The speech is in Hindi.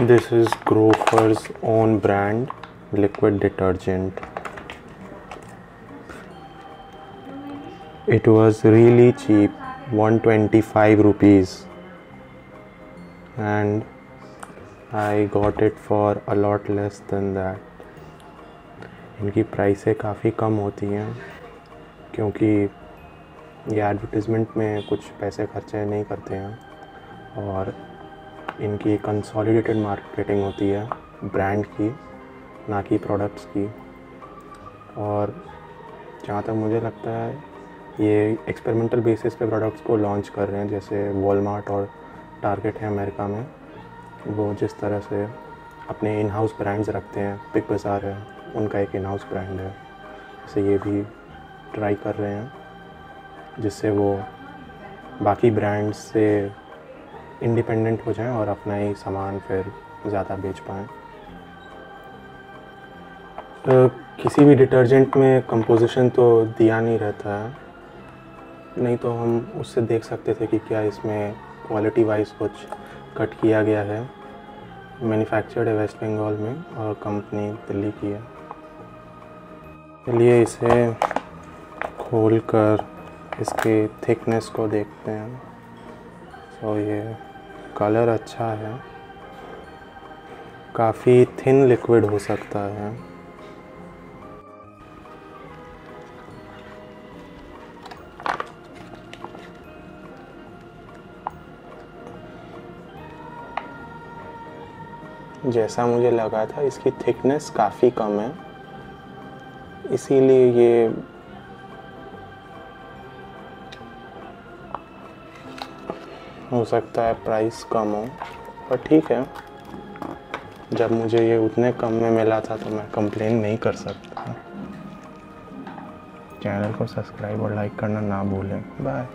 This is Grover's own brand liquid detergent. It was really cheap, 125 rupees, and I got it for a lot less than that. इनकी प्राइसें काफ़ी कम होती हैं क्योंकि ये एडवर्टिज़मेंट में कुछ पैसे खर्चे नहीं करते हैं और इनकी कंसोलिडेटेड मार्केटिंग होती है ब्रांड की, ना कि प्रोडक्ट्स की। और जहाँ तक मुझे लगता है, ये एक्सपेरिमेंटल बेसिस पे प्रोडक्ट्स को लॉन्च कर रहे हैं, जैसे वॉलमार्ट और टारगेट है अमेरिका में। वो जिस तरह से अपने इन हाउस ब्रांड्स रखते हैं बिग बाज़ार है, उनका एक इन हाउस ब्रांड है। जैसे ये भी ट्राई कर रहे हैं, जिससे वो बाकी ब्रांड्स से इंडिपेंडेंट हो जाएँ और अपना ही सामान फिर ज़्यादा बेच पाएँ। तो किसी भी डिटर्जेंट में कंपोजिशन तो दिया नहीं रहता है। नहीं तो हम उससे देख सकते थे कि क्या इसमें क्वालिटी वाइज कुछ कट किया गया है। मैन्युफैक्चर्ड है वेस्ट बंगाल में और कंपनी दिल्ली की है। चलिए इसे खोल कर इसके थिकनेस को देखते हैं। सो ये कलर अच्छा है। काफ़ी थिन लिक्विड हो सकता है। जैसा मुझे लगा था, इसकी थिकनेस काफ़ी कम है। इसीलिए ये हो सकता है प्राइस कम हो, पर ठीक है। जब मुझे ये उतने कम में मिला था तो मैं कंप्लेन नहीं कर सकता। चैनल को सब्सक्राइब और लाइक करना ना भूलें। बाय